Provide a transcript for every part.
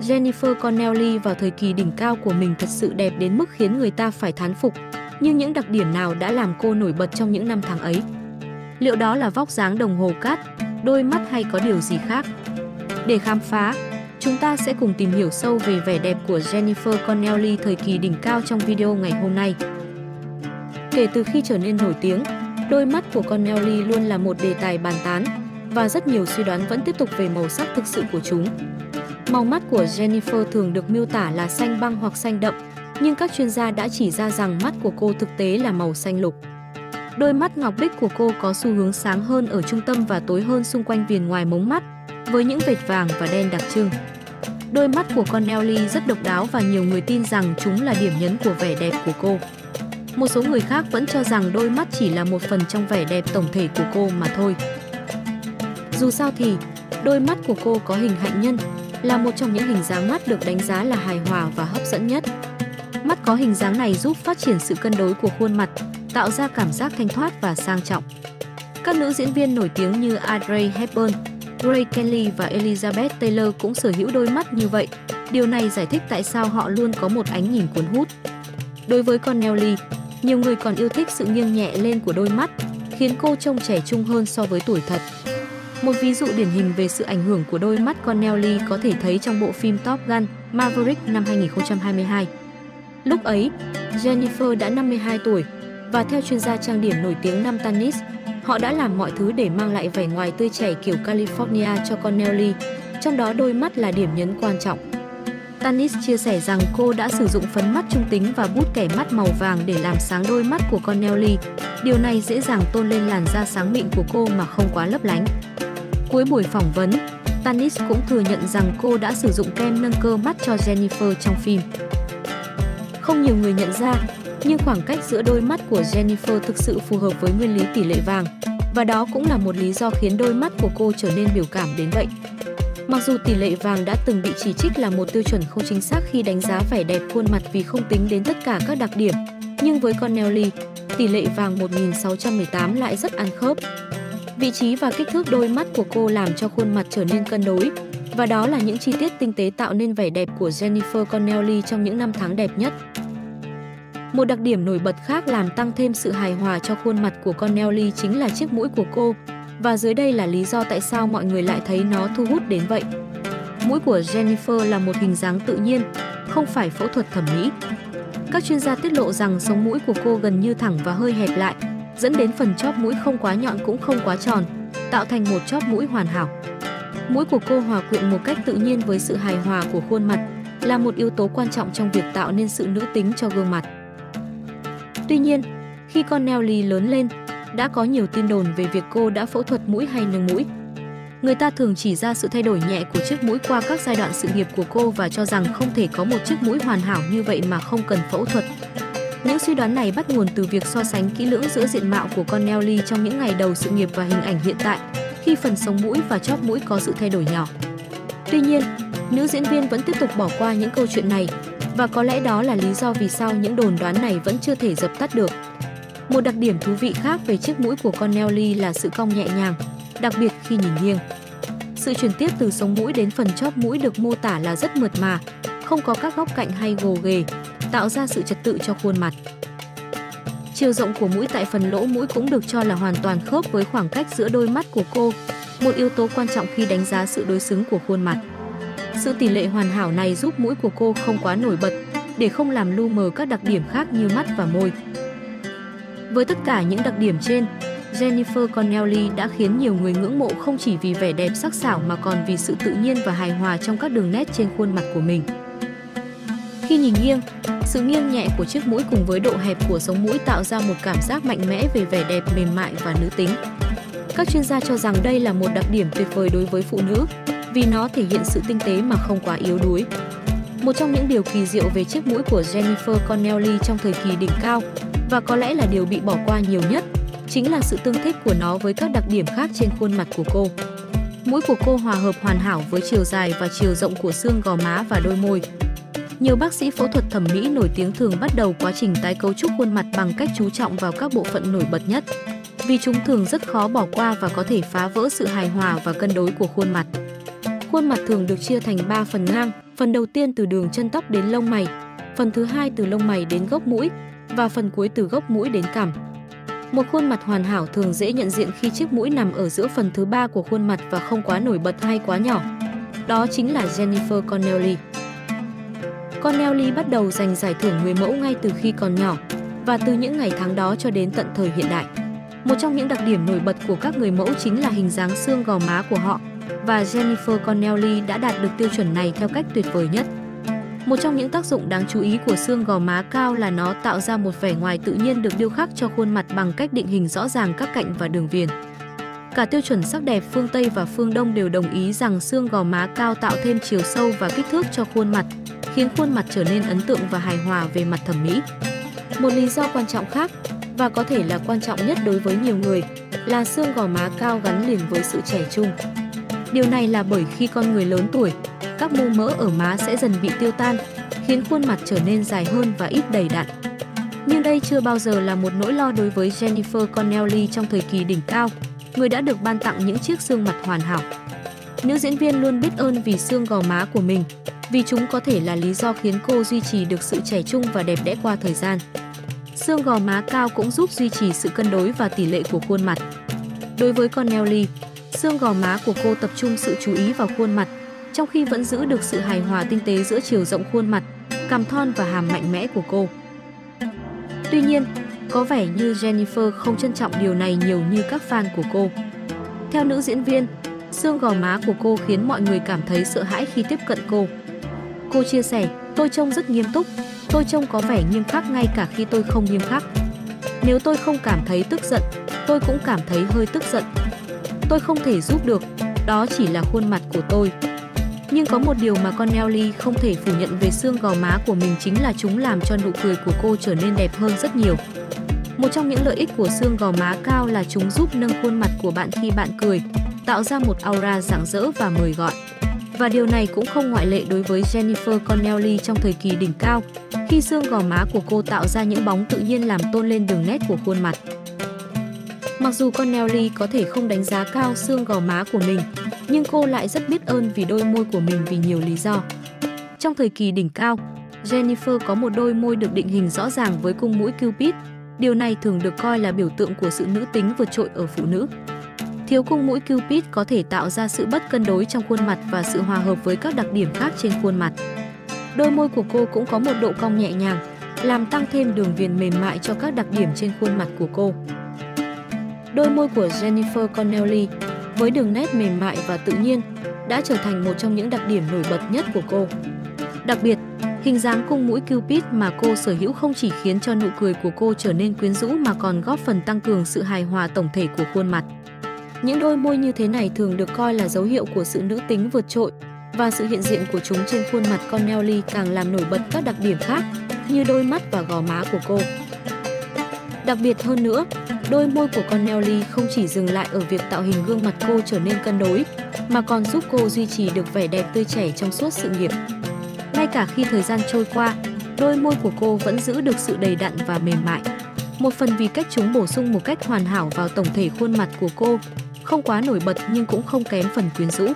Jennifer Connelly vào thời kỳ đỉnh cao của mình thật sự đẹp đến mức khiến người ta phải thán phục. Nhưng những đặc điểm nào đã làm cô nổi bật trong những năm tháng ấy? Liệu đó là vóc dáng đồng hồ cát, đôi mắt hay có điều gì khác? Để khám phá, chúng ta sẽ cùng tìm hiểu sâu về vẻ đẹp của Jennifer Connelly thời kỳ đỉnh cao trong video ngày hôm nay. Kể từ khi trở nên nổi tiếng, đôi mắt của Connelly luôn là một đề tài bàn tán và rất nhiều suy đoán vẫn tiếp tục về màu sắc thực sự của chúng. Màu mắt của Jennifer thường được miêu tả là xanh băng hoặc xanh đậm, nhưng các chuyên gia đã chỉ ra rằng mắt của cô thực tế là màu xanh lục. Đôi mắt ngọc bích của cô có xu hướng sáng hơn ở trung tâm và tối hơn xung quanh viền ngoài mống mắt, với những vệt vàng và đen đặc trưng. Đôi mắt của con Ellie rất độc đáo và nhiều người tin rằng chúng là điểm nhấn của vẻ đẹp của cô. Một số người khác vẫn cho rằng đôi mắt chỉ là một phần trong vẻ đẹp tổng thể của cô mà thôi. Dù sao thì, đôi mắt của cô có hình hạnh nhân, là một trong những hình dáng mắt được đánh giá là hài hòa và hấp dẫn nhất. Mắt có hình dáng này giúp phát triển sự cân đối của khuôn mặt, tạo ra cảm giác thanh thoát và sang trọng. Các nữ diễn viên nổi tiếng như Audrey Hepburn, Ray Kelly và Elizabeth Taylor cũng sở hữu đôi mắt như vậy. Điều này giải thích tại sao họ luôn có một ánh nhìn cuốn hút. Đối với con Nelly, nhiều người còn yêu thích sự nghiêng nhẹ lên của đôi mắt, khiến cô trông trẻ trung hơn so với tuổi thật. Một ví dụ điển hình về sự ảnh hưởng của đôi mắt con Nelly có thể thấy trong bộ phim Top Gun Maverick năm 2022. Lúc ấy, Jennifer đã 52 tuổi và theo chuyên gia trang điểm nổi tiếng Nam Tanis, họ đã làm mọi thứ để mang lại vẻ ngoài tươi trẻ kiểu California cho con Nelly, trong đó đôi mắt là điểm nhấn quan trọng. Tanis chia sẻ rằng cô đã sử dụng phấn mắt trung tính và bút kẻ mắt màu vàng để làm sáng đôi mắt của con Nelly. Điều này dễ dàng tôn lên làn da sáng mịn của cô mà không quá lấp lánh. Cuối buổi phỏng vấn, Tanis cũng thừa nhận rằng cô đã sử dụng kem nâng cơ mắt cho Jennifer trong phim. Không nhiều người nhận ra, nhưng khoảng cách giữa đôi mắt của Jennifer thực sự phù hợp với nguyên lý tỷ lệ vàng, và đó cũng là một lý do khiến đôi mắt của cô trở nên biểu cảm đến vậy. Mặc dù tỷ lệ vàng đã từng bị chỉ trích là một tiêu chuẩn không chính xác khi đánh giá vẻ đẹp khuôn mặt vì không tính đến tất cả các đặc điểm, nhưng với con Nelly, tỷ lệ vàng 1618 lại rất ăn khớp. Vị trí và kích thước đôi mắt của cô làm cho khuôn mặt trở nên cân đối, và đó là những chi tiết tinh tế tạo nên vẻ đẹp của Jennifer Connelly trong những năm tháng đẹp nhất. Một đặc điểm nổi bật khác làm tăng thêm sự hài hòa cho khuôn mặt của Connelly chính là chiếc mũi của cô, và dưới đây là lý do tại sao mọi người lại thấy nó thu hút đến vậy. Mũi của Jennifer là một hình dáng tự nhiên, không phải phẫu thuật thẩm mỹ. Các chuyên gia tiết lộ rằng sống mũi của cô gần như thẳng và hơi hẹp lại, dẫn đến phần chóp mũi không quá nhọn cũng không quá tròn, tạo thành một chóp mũi hoàn hảo. Mũi của cô hòa quyện một cách tự nhiên với sự hài hòa của khuôn mặt, là một yếu tố quan trọng trong việc tạo nên sự nữ tính cho gương mặt. Tuy nhiên, khi con Nelly lớn lên, đã có nhiều tin đồn về việc cô đã phẫu thuật mũi hay nâng mũi. Người ta thường chỉ ra sự thay đổi nhẹ của chiếc mũi qua các giai đoạn sự nghiệp của cô và cho rằng không thể có một chiếc mũi hoàn hảo như vậy mà không cần phẫu thuật. Những suy đoán này bắt nguồn từ việc so sánh kỹ lưỡng giữa diện mạo của con Nelly trong những ngày đầu sự nghiệp và hình ảnh hiện tại, khi phần sống mũi và chóp mũi có sự thay đổi nhỏ. Tuy nhiên, nữ diễn viên vẫn tiếp tục bỏ qua những câu chuyện này và có lẽ đó là lý do vì sao những đồn đoán này vẫn chưa thể dập tắt được. Một đặc điểm thú vị khác về chiếc mũi của con Nelly là sự cong nhẹ nhàng, đặc biệt khi nhìn nghiêng. Sự chuyển tiếp từ sống mũi đến phần chóp mũi được mô tả là rất mượt mà, không có các góc cạnh hay gồ ghề, tạo ra sự trật tự cho khuôn mặt. Chiều rộng của mũi tại phần lỗ mũi cũng được cho là hoàn toàn khớp với khoảng cách giữa đôi mắt của cô, một yếu tố quan trọng khi đánh giá sự đối xứng của khuôn mặt. Sự tỷ lệ hoàn hảo này giúp mũi của cô không quá nổi bật, để không làm lu mờ các đặc điểm khác như mắt và môi. Với tất cả những đặc điểm trên, Jennifer Connelly đã khiến nhiều người ngưỡng mộ không chỉ vì vẻ đẹp sắc sảo mà còn vì sự tự nhiên và hài hòa trong các đường nét trên khuôn mặt của mình. Nhìn nghiêng, sự nghiêng nhẹ của chiếc mũi cùng với độ hẹp của sống mũi tạo ra một cảm giác mạnh mẽ về vẻ đẹp mềm mại và nữ tính. Các chuyên gia cho rằng đây là một đặc điểm tuyệt vời đối với phụ nữ vì nó thể hiện sự tinh tế mà không quá yếu đuối. Một trong những điều kỳ diệu về chiếc mũi của Jennifer Connelly trong thời kỳ đỉnh cao và có lẽ là điều bị bỏ qua nhiều nhất chính là sự tương thích của nó với các đặc điểm khác trên khuôn mặt của cô. Mũi của cô hòa hợp hoàn hảo với chiều dài và chiều rộng của xương gò má và đôi môi. Nhiều bác sĩ phẫu thuật thẩm mỹ nổi tiếng thường bắt đầu quá trình tái cấu trúc khuôn mặt bằng cách chú trọng vào các bộ phận nổi bật nhất, vì chúng thường rất khó bỏ qua và có thể phá vỡ sự hài hòa và cân đối của khuôn mặt. Khuôn mặt thường được chia thành 3 phần ngang, phần đầu tiên từ đường chân tóc đến lông mày, phần thứ hai từ lông mày đến gốc mũi và phần cuối từ gốc mũi đến cằm. Một khuôn mặt hoàn hảo thường dễ nhận diện khi chiếc mũi nằm ở giữa phần thứ ba của khuôn mặt và không quá nổi bật hay quá nhỏ. Đó chính là Jennifer Connelly. Connelly bắt đầu giành giải thưởng người mẫu ngay từ khi còn nhỏ và từ những ngày tháng đó cho đến tận thời hiện đại. Một trong những đặc điểm nổi bật của các người mẫu chính là hình dáng xương gò má của họ và Jennifer Connelly đã đạt được tiêu chuẩn này theo cách tuyệt vời nhất. Một trong những tác dụng đáng chú ý của xương gò má cao là nó tạo ra một vẻ ngoài tự nhiên được điêu khắc cho khuôn mặt bằng cách định hình rõ ràng các cạnh và đường viền. Cả tiêu chuẩn sắc đẹp phương Tây và phương Đông đều đồng ý rằng xương gò má cao tạo thêm chiều sâu và kích thước cho khuôn mặt, khiến khuôn mặt trở nên ấn tượng và hài hòa về mặt thẩm mỹ. Một lý do quan trọng khác, và có thể là quan trọng nhất đối với nhiều người, là xương gò má cao gắn liền với sự trẻ trung. Điều này là bởi khi con người lớn tuổi, các mô mỡ ở má sẽ dần bị tiêu tan, khiến khuôn mặt trở nên dài hơn và ít đầy đặn. Nhưng đây chưa bao giờ là một nỗi lo đối với Jennifer Connelly trong thời kỳ đỉnh cao, người đã được ban tặng những chiếc xương mặt hoàn hảo. Nữ diễn viên luôn biết ơn vì xương gò má của mình, vì chúng có thể là lý do khiến cô duy trì được sự trẻ trung và đẹp đẽ qua thời gian. Xương gò má cao cũng giúp duy trì sự cân đối và tỷ lệ của khuôn mặt. Đối với Connelly, xương gò má của cô tập trung sự chú ý vào khuôn mặt, trong khi vẫn giữ được sự hài hòa tinh tế giữa chiều rộng khuôn mặt, cằm thon và hàm mạnh mẽ của cô. Tuy nhiên, có vẻ như Jennifer không trân trọng điều này nhiều như các fan của cô. Theo nữ diễn viên, xương gò má của cô khiến mọi người cảm thấy sợ hãi khi tiếp cận cô. Cô chia sẻ, tôi trông rất nghiêm túc, tôi trông có vẻ nghiêm khắc ngay cả khi tôi không nghiêm khắc. Nếu tôi không cảm thấy tức giận, tôi cũng cảm thấy hơi tức giận. Tôi không thể giúp được, đó chỉ là khuôn mặt của tôi. Nhưng có một điều mà con Nelly không thể phủ nhận về xương gò má của mình chính là chúng làm cho nụ cười của cô trở nên đẹp hơn rất nhiều. Một trong những lợi ích của xương gò má cao là chúng giúp nâng khuôn mặt của bạn khi bạn cười, tạo ra một aura rạng rỡ và mời gọi. Và điều này cũng không ngoại lệ đối với Jennifer Connelly trong thời kỳ đỉnh cao, khi xương gò má của cô tạo ra những bóng tự nhiên làm tôn lên đường nét của khuôn mặt. Mặc dù Connelly có thể không đánh giá cao xương gò má của mình, nhưng cô lại rất biết ơn vì đôi môi của mình vì nhiều lý do. Trong thời kỳ đỉnh cao, Jennifer có một đôi môi được định hình rõ ràng với cung mũi Cupid. Điều này thường được coi là biểu tượng của sự nữ tính vượt trội ở phụ nữ. Thiếu cung mũi Cupid có thể tạo ra sự bất cân đối trong khuôn mặt và sự hòa hợp với các đặc điểm khác trên khuôn mặt. Đôi môi của cô cũng có một độ cong nhẹ nhàng, làm tăng thêm đường viền mềm mại cho các đặc điểm trên khuôn mặt của cô. Đôi môi của Jennifer Connelly với đường nét mềm mại và tự nhiên đã trở thành một trong những đặc điểm nổi bật nhất của cô. Đặc biệt, hình dáng cung mũi Cupid mà cô sở hữu không chỉ khiến cho nụ cười của cô trở nên quyến rũ mà còn góp phần tăng cường sự hài hòa tổng thể của khuôn mặt. Những đôi môi như thế này thường được coi là dấu hiệu của sự nữ tính vượt trội và sự hiện diện của chúng trên khuôn mặt con Nelly càng làm nổi bật các đặc điểm khác như đôi mắt và gò má của cô. Đặc biệt hơn nữa, đôi môi của con Nelly không chỉ dừng lại ở việc tạo hình gương mặt cô trở nên cân đối, mà còn giúp cô duy trì được vẻ đẹp tươi trẻ trong suốt sự nghiệp. Ngay cả khi thời gian trôi qua, đôi môi của cô vẫn giữ được sự đầy đặn và mềm mại. Một phần vì cách chúng bổ sung một cách hoàn hảo vào tổng thể khuôn mặt của cô, không quá nổi bật nhưng cũng không kém phần quyến rũ.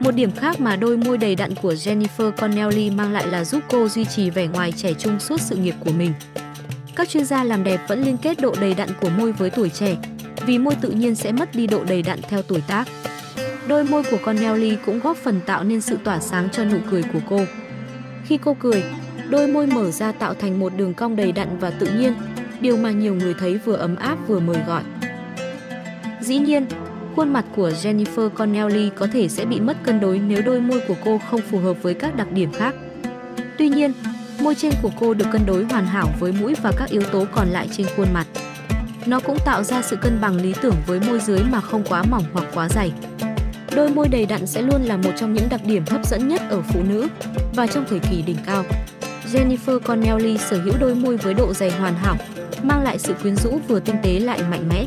Một điểm khác mà đôi môi đầy đặn của Jennifer Connelly mang lại là giúp cô duy trì vẻ ngoài trẻ trung suốt sự nghiệp của mình. Các chuyên gia làm đẹp vẫn liên kết độ đầy đặn của môi với tuổi trẻ, vì môi tự nhiên sẽ mất đi độ đầy đặn theo tuổi tác. Đôi môi của Connelly cũng góp phần tạo nên sự tỏa sáng cho nụ cười của cô. Khi cô cười, đôi môi mở ra tạo thành một đường cong đầy đặn và tự nhiên, điều mà nhiều người thấy vừa ấm áp vừa mời gọi. Dĩ nhiên, khuôn mặt của Jennifer Connelly có thể sẽ bị mất cân đối nếu đôi môi của cô không phù hợp với các đặc điểm khác. Tuy nhiên, Môi trên của cô được cân đối hoàn hảo với mũi và các yếu tố còn lại trên khuôn mặt. Nó cũng tạo ra sự cân bằng lý tưởng với môi dưới mà không quá mỏng hoặc quá dày. Đôi môi đầy đặn sẽ luôn là một trong những đặc điểm hấp dẫn nhất ở phụ nữ và trong thời kỳ đỉnh cao. Jennifer Connelly sở hữu đôi môi với độ dày hoàn hảo, mang lại sự quyến rũ vừa tinh tế lại mạnh mẽ.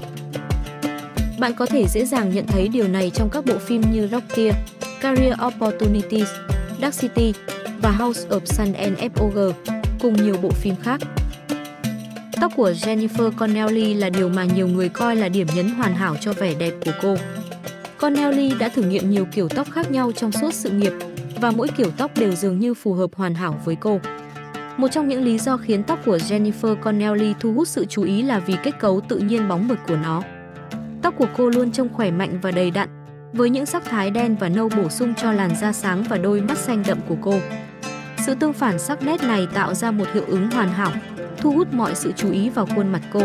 Bạn có thể dễ dàng nhận thấy điều này trong các bộ phim như Rocketeer, Career Opportunities, Dark City, và House of Sun and FOG, cùng nhiều bộ phim khác. Tóc của Jennifer Connelly là điều mà nhiều người coi là điểm nhấn hoàn hảo cho vẻ đẹp của cô. Connelly đã thử nghiệm nhiều kiểu tóc khác nhau trong suốt sự nghiệp và mỗi kiểu tóc đều dường như phù hợp hoàn hảo với cô. Một trong những lý do khiến tóc của Jennifer Connelly thu hút sự chú ý là vì kết cấu tự nhiên bóng mực của nó. Tóc của cô luôn trông khỏe mạnh và đầy đặn, với những sắc thái đen và nâu bổ sung cho làn da sáng và đôi mắt xanh đậm của cô. Sự tương phản sắc nét này tạo ra một hiệu ứng hoàn hảo, thu hút mọi sự chú ý vào khuôn mặt cô.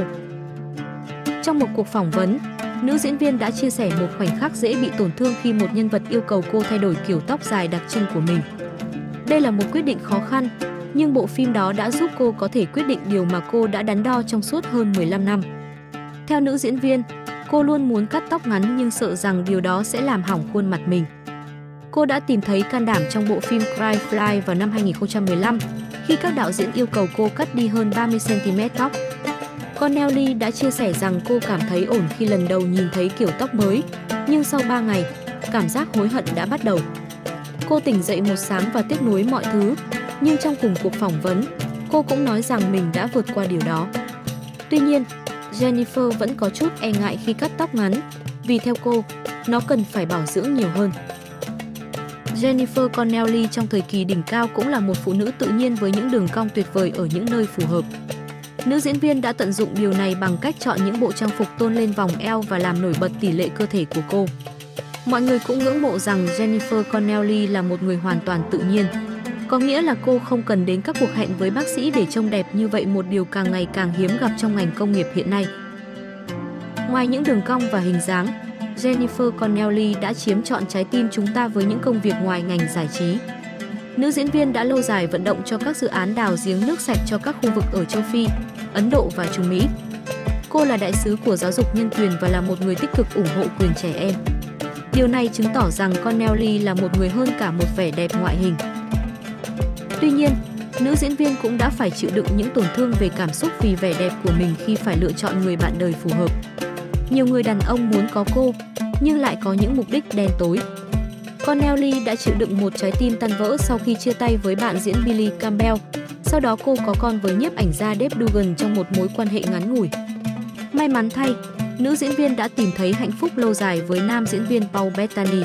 Trong một cuộc phỏng vấn, nữ diễn viên đã chia sẻ một khoảnh khắc dễ bị tổn thương khi một nhân vật yêu cầu cô thay đổi kiểu tóc dài đặc trưng của mình. Đây là một quyết định khó khăn, nhưng bộ phim đó đã giúp cô có thể quyết định điều mà cô đã đắn đo trong suốt hơn 15 năm. Theo nữ diễn viên, cô luôn muốn cắt tóc ngắn nhưng sợ rằng điều đó sẽ làm hỏng khuôn mặt mình. Cô đã tìm thấy can đảm trong bộ phim Cry Fly vào năm 2015 khi các đạo diễn yêu cầu cô cắt đi hơn 30cm tóc. Connelly đã chia sẻ rằng cô cảm thấy ổn khi lần đầu nhìn thấy kiểu tóc mới, nhưng sau 3 ngày, cảm giác hối hận đã bắt đầu. Cô tỉnh dậy một sáng và tiếc nuối mọi thứ, nhưng trong cùng cuộc phỏng vấn, cô cũng nói rằng mình đã vượt qua điều đó. Tuy nhiên, Jennifer vẫn có chút e ngại khi cắt tóc ngắn, vì theo cô, nó cần phải bảo dưỡng nhiều hơn. Jennifer Connelly trong thời kỳ đỉnh cao cũng là một phụ nữ tự nhiên với những đường cong tuyệt vời ở những nơi phù hợp. Nữ diễn viên đã tận dụng điều này bằng cách chọn những bộ trang phục tôn lên vòng eo và làm nổi bật tỷ lệ cơ thể của cô. Mọi người cũng ngưỡng mộ rằng Jennifer Connelly là một người hoàn toàn tự nhiên. Có nghĩa là cô không cần đến các cuộc hẹn với bác sĩ để trông đẹp như vậy một điều càng ngày càng hiếm gặp trong ngành công nghiệp hiện nay. Ngoài những đường cong và hình dáng, Jennifer Connelly đã chiếm trọn trái tim chúng ta với những công việc ngoài ngành giải trí. Nữ diễn viên đã lâu dài vận động cho các dự án đào giếng nước sạch cho các khu vực ở châu Phi, Ấn Độ và Trung Mỹ. Cô là đại sứ của giáo dục nhân quyền và là một người tích cực ủng hộ quyền trẻ em. Điều này chứng tỏ rằng Connelly là một người hơn cả một vẻ đẹp ngoại hình. Tuy nhiên, nữ diễn viên cũng đã phải chịu đựng những tổn thương về cảm xúc vì vẻ đẹp của mình khi phải lựa chọn người bạn đời phù hợp. Nhiều người đàn ông muốn có cô, nhưng lại có những mục đích đen tối. Connelly đã chịu đựng một trái tim tan vỡ sau khi chia tay với bạn diễn Billy Campbell. Sau đó cô có con với nhiếp ảnh gia Dave Dugan trong một mối quan hệ ngắn ngủi. May mắn thay, nữ diễn viên đã tìm thấy hạnh phúc lâu dài với nam diễn viên Paul Bettany.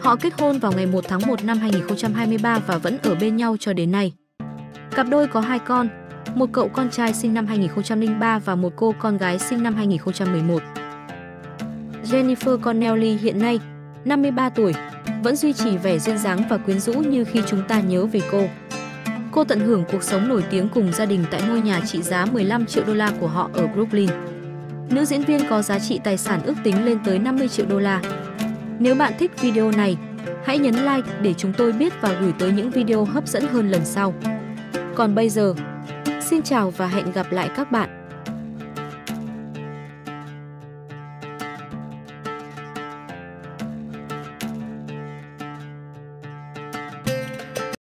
Họ kết hôn vào ngày 1 tháng 1 năm 2023 và vẫn ở bên nhau cho đến nay. Cặp đôi có hai con, một cậu con trai sinh năm 2003 và một cô con gái sinh năm 2011. Jennifer Connelly hiện nay, 53 tuổi, vẫn duy trì vẻ duyên dáng và quyến rũ như khi chúng ta nhớ về cô. Cô tận hưởng cuộc sống nổi tiếng cùng gia đình tại ngôi nhà trị giá 15 triệu đô la của họ ở Brooklyn. Nữ diễn viên có giá trị tài sản ước tính lên tới 50 triệu đô la. Nếu bạn thích video này, hãy nhấn like để chúng tôi biết và gửi tới những video hấp dẫn hơn lần sau. Còn bây giờ, xin chào và hẹn gặp lại các bạn.